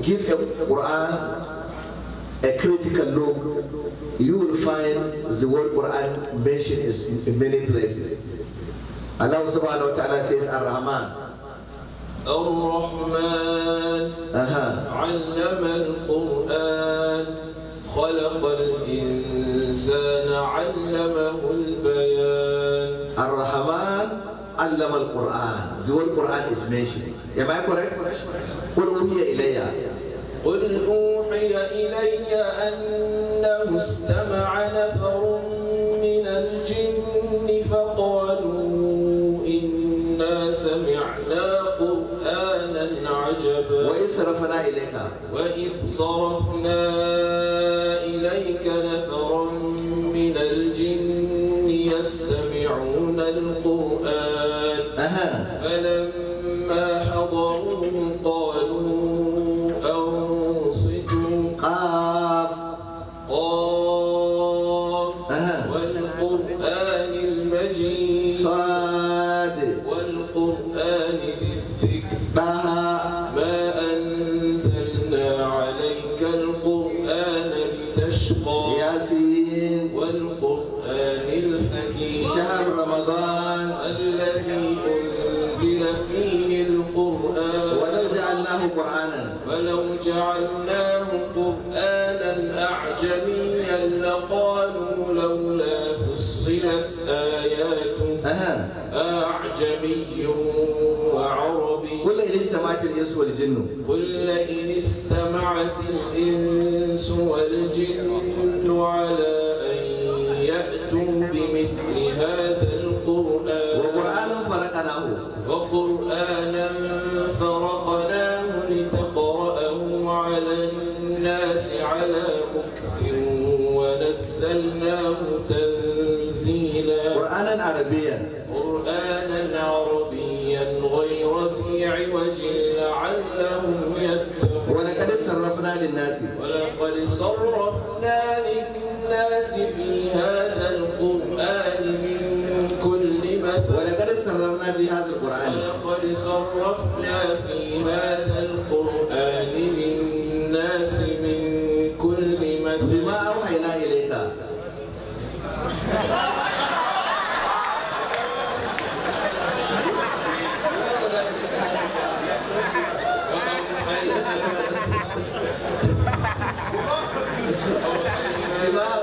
give a Quran a critical look, you will find the word Quran mentioned in many places. Allah subhanahu wa ta'ala says Ar-Rahman. الرحمن أها علم القرآن خلق الإنسان علمه البيان Ar-Rahman allama al-Quran. The word Quran is mentioned. Am I correct? قل أوحي إلي. قل أوحي إلي أنه استمع نفر من الجن فقالوا إنا سمعنا قرآنا عجبا. وإذ صرفنا إليك. وإذ صرفنا إليك نفرا من الجن يستمعون القرآن. فلما حضروه قالوا والقرآن المجيد صاد. والقرآن ذي الذكر طه ما أنزلنا عليك القرآن لتشقى ياسين. والقرآن الحكيم شهر رمضان. الذي أنزل فيه القرآن ولو جعلناه قرآنا. ولو جعلناه قرآنا أعجميا لقالوا لولا فصلت آياته أها. أعجمي وعربي. قل إن استمعت الإنس والجن. قل لئن استمعت الإنس والجن على أن يأتوا بمثل هذا القرآن. وقرآن فرقناه وقرآنا ونزلناه تنزيلا. قرآنا عربيا. قرآنا عربيا غير ذي عوج لعلهم يتقون. ولقد صرفنا للناس. ولقد صرفنا للناس في هذا القرآن من كل مثل. ولقد صرفنا في هذا القرآن. ولقد صرفنا في هذا القرآن. بما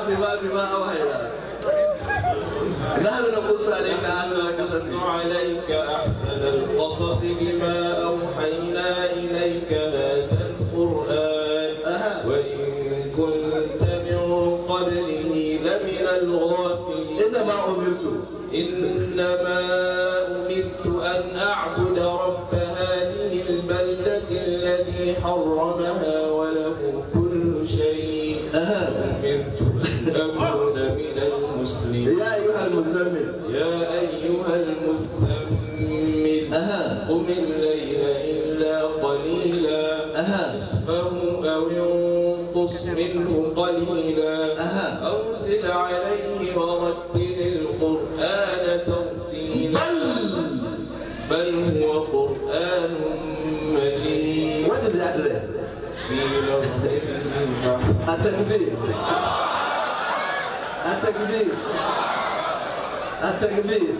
بما بما أوحينا. نحن نقص عليك أحسن القصص. عليك أحسن القصص بما أوحينا إليك هذا القرآن. وإن كنت من قبله الغافلين. إنما أمرت. إنما أمرت أن أعبد رب هذه البلدة الذي حرمها وله كل شيء. أمرت أن أكون من المسلمين. يا أيها المزمل. يا أيها المزمل. قم الليل إلا قليلا. نصفه أو ينقص منه قليلا. زد عليه ورتل القرآن ترتيلا. بل. بل هو قرآن مجيد. What is the address? التكبير. التكبير. التكبير.